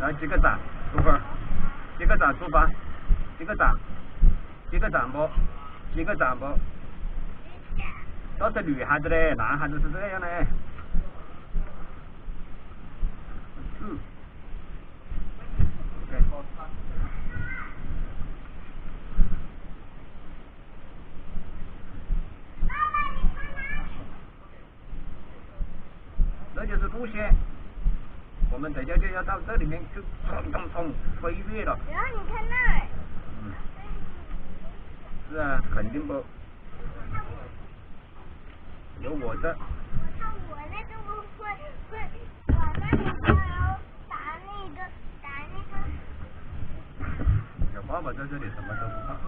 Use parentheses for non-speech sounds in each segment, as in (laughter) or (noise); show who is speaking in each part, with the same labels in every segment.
Speaker 1: 来，几个澡，出发！几个澡，出发！几个澡，几个澡不？几个澡不？都是女孩子嘞，男孩子是这样嘞。我们等下就要到这里面去冲冲冲飞跃了。
Speaker 2: 然后你看那。
Speaker 1: 嗯。是啊，肯定不。有我这。
Speaker 2: 看我那会会，我那里打那个打那个。
Speaker 1: 有爸爸在这里，什么都不怕。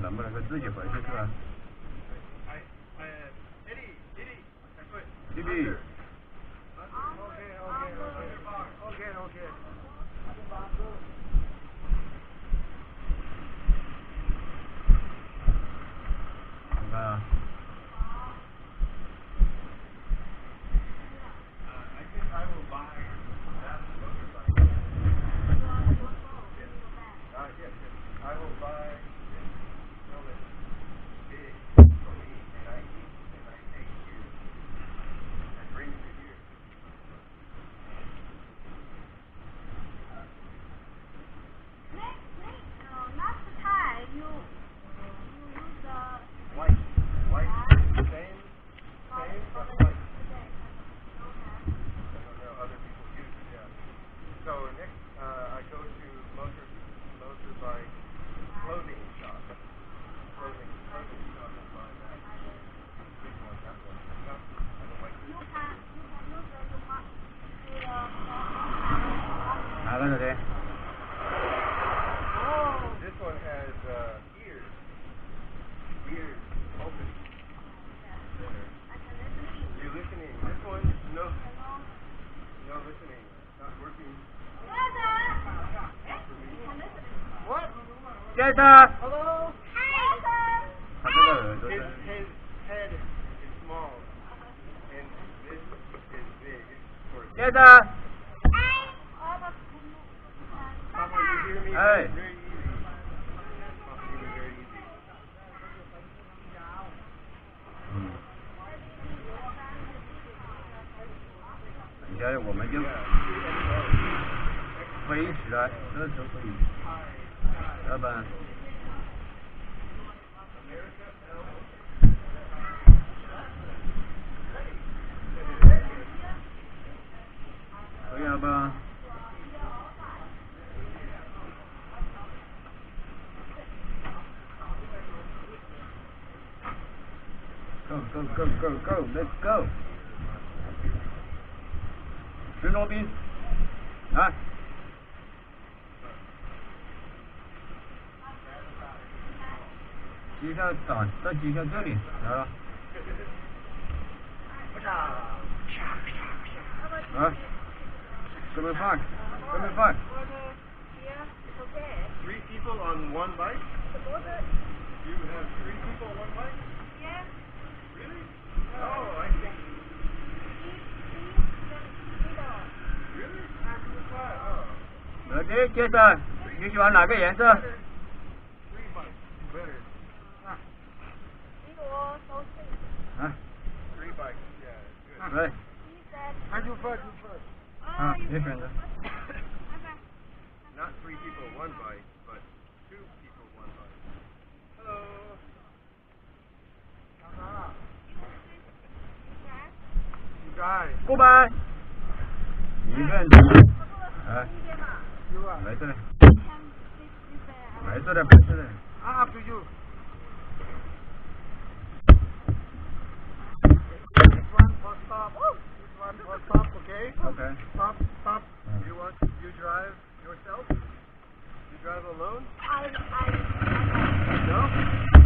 Speaker 1: 能不能够自己回去是吧？
Speaker 3: 哎，呃，
Speaker 1: 弟弟，
Speaker 3: 弟
Speaker 1: 弟。Nathan!
Speaker 3: Hello?
Speaker 1: Hi. Hello.
Speaker 3: His, his head is, small, and this is big. Nathan! you
Speaker 1: Hey.
Speaker 3: Very easy. very easy.
Speaker 1: Bye-bye. Oh, bye Go, go, go, go, go. Let's go.
Speaker 4: Schön, Robin. Na? 接下来打到接下这里来了，不知道，啊，什么款？什么款
Speaker 5: ？Three people on one bike. You have three people on one bike. Yes. Really? Oh, I see. Really? I
Speaker 4: do as well. 好的，先生，你喜欢哪个颜色？Vai.
Speaker 1: Faz um first, you first.
Speaker 4: different. Ah, uh,
Speaker 5: Not three people one bite, but two people one bite. Hello.
Speaker 1: You
Speaker 4: guys. Goodbye. Ah.
Speaker 1: You are.
Speaker 4: Right there. Right there, right there.
Speaker 1: Ah, up to you. pop. Woo! more pop, okay?
Speaker 4: Okay.
Speaker 1: Pop, pop.
Speaker 5: You want you drive yourself? Do You drive alone?
Speaker 4: I I. No.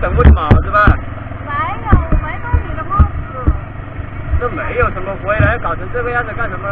Speaker 4: 等我的嘛，子吧。没有，我
Speaker 6: 没
Speaker 4: 动你的帽子。这没有什么回来，搞成这个样子干什么？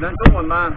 Speaker 4: 你
Speaker 1: 能中文吗？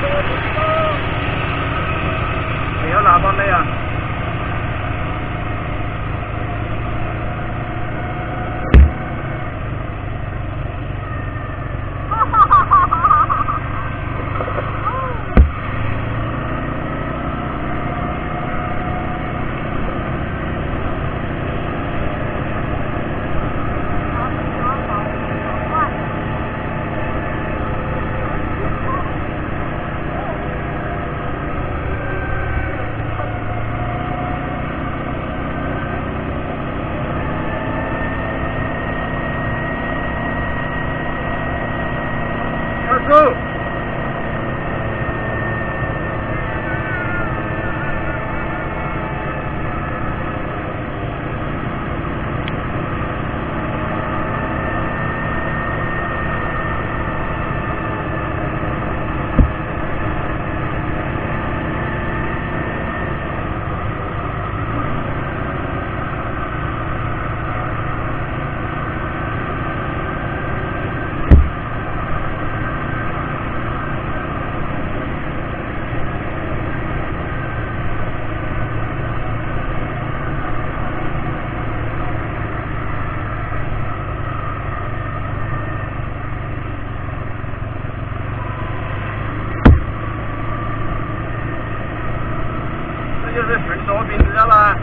Speaker 4: Thank you. 就是选左边这家吧。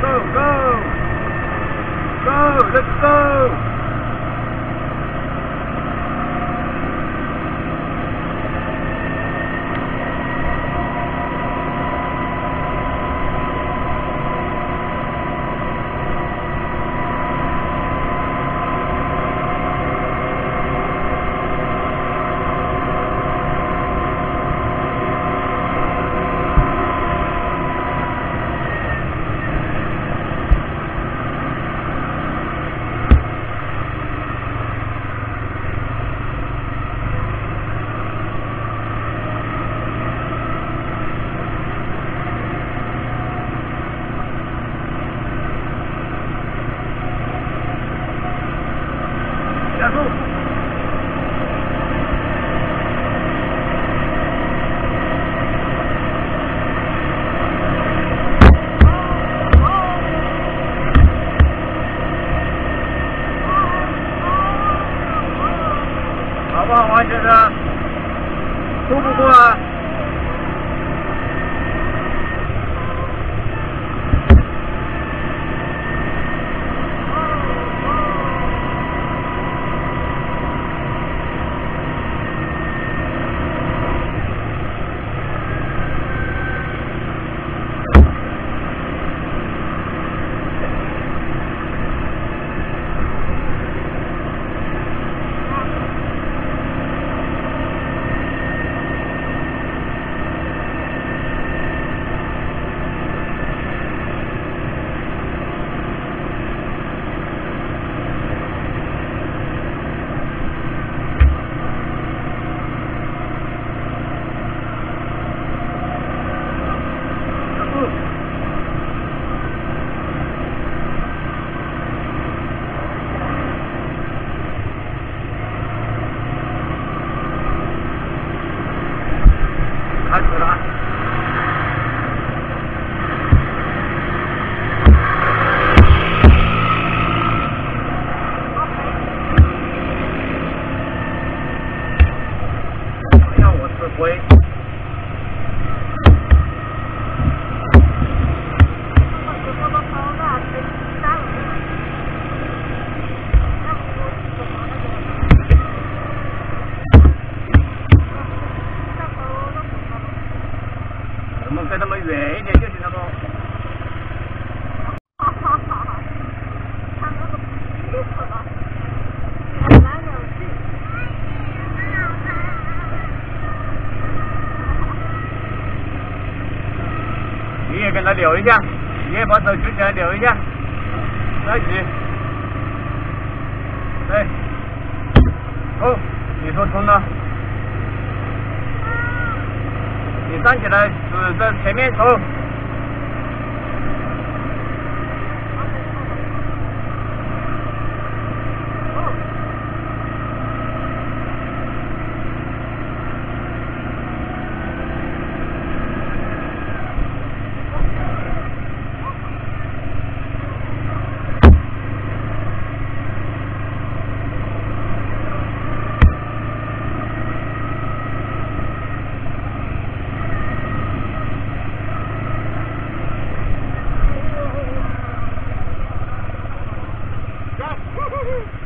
Speaker 4: go, go! Go, let's go! 对，冲！你说冲呢？你站起来指着前面冲。Woohoo! (laughs)